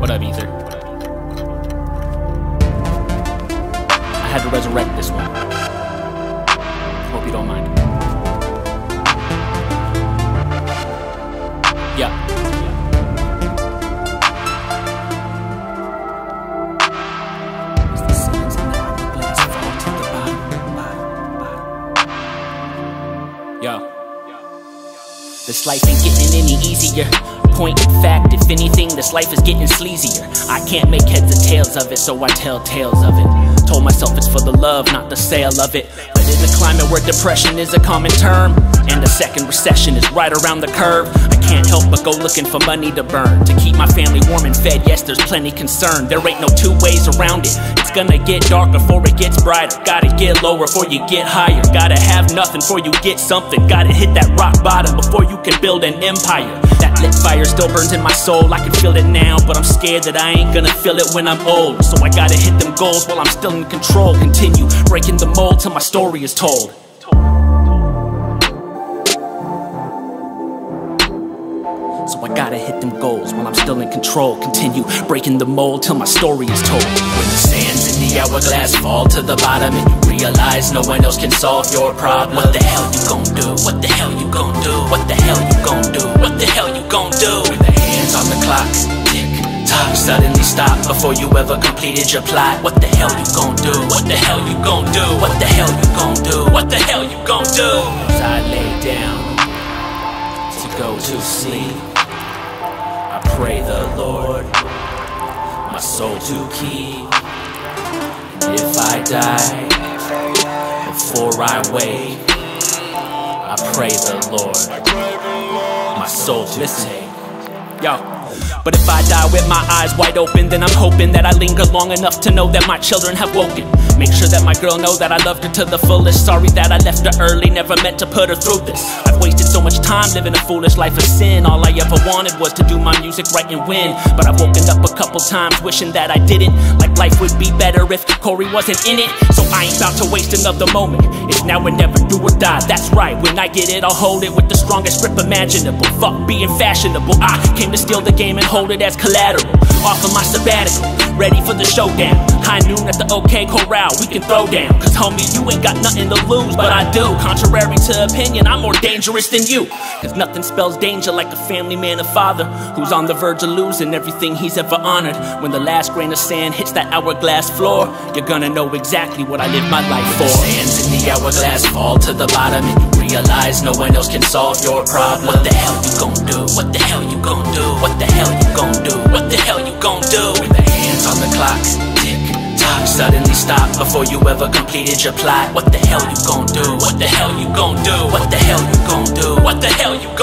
What up, Ether? I had to resurrect this one. Hope you don't mind. Yeah. Yo. This life ain't getting any easier. Point in fact, if anything, this life is getting sleazier. I can't make heads or tails of it, so I tell tales of it. Told myself it's for the love, not the sale of it. But in a climate where depression is a common term, and the second recession is right around the curve, I can't help but go looking for money to burn. To keep my family warm and fed, yes, there's plenty concern. There ain't no two ways around it. It's gonna get dark before it gets brighter. Gotta get lower before you get higher. Gotta have nothing before you get something. Gotta hit that rock bottom before you can build an empire. That lit fire still burns in my soul. I can feel it now, but I'm scared that I ain't gonna feel it when I'm old. So I gotta hit them goals while I'm still in control. Continue breaking the mold till my story is told. So I gotta hit them goals while I'm still in control. Continue breaking the mold till my story is told. When the sands in the hourglass fall to the bottom and you realize no one else can solve your problem, what the hell you gon' do? What the hell stop before you ever completed your plot. What the hell you gon' do? What the hell you gon' do? What the hell you gon' do? What the hell you gon' do? As I lay down to go to sleep. I pray the Lord my soul to keep. And if I die before I wake, I pray the Lord my soul to take. Yo. But if I die with my eyes wide open, then I'm hoping that I linger long enough to know that my children have woken. Make sure that my girl know that I loved her to the fullest. Sorry that I left her early, never meant to put her through this. I've wasted so much time living a foolish life of sin. All I ever wanted was to do my music right and win. But I've woken up a couple times wishing that I didn't. Like life would be better if Cory wasn't in it. So I ain't about to waste another moment. It's now or never, do or die. That's right. When I get it, I'll hold it with the strongest grip imaginable. Fuck being fashionable. I came to steal the game and hold it as collateral. Off of my sabbatical, ready for the showdown. High noon at the OK Corral, we can throw down. Cause homie, you ain't got nothing to lose, but I do. Contrary to opinion, I'm more dangerous than you. Cause nothing spells danger like a family man, a father who's on the verge of losing everything he's ever honored. When the last grain of sand hits that hourglass floor, you're gonna know exactly what I live my life for. Sands in the hourglass fall to the bottom, and you realize no one else can solve your problem. What the hell you gon' suddenly stop before you ever completed your plot. What the hell you gon' do? What the hell you gon' do? What the hell you gon' do? What the hell you?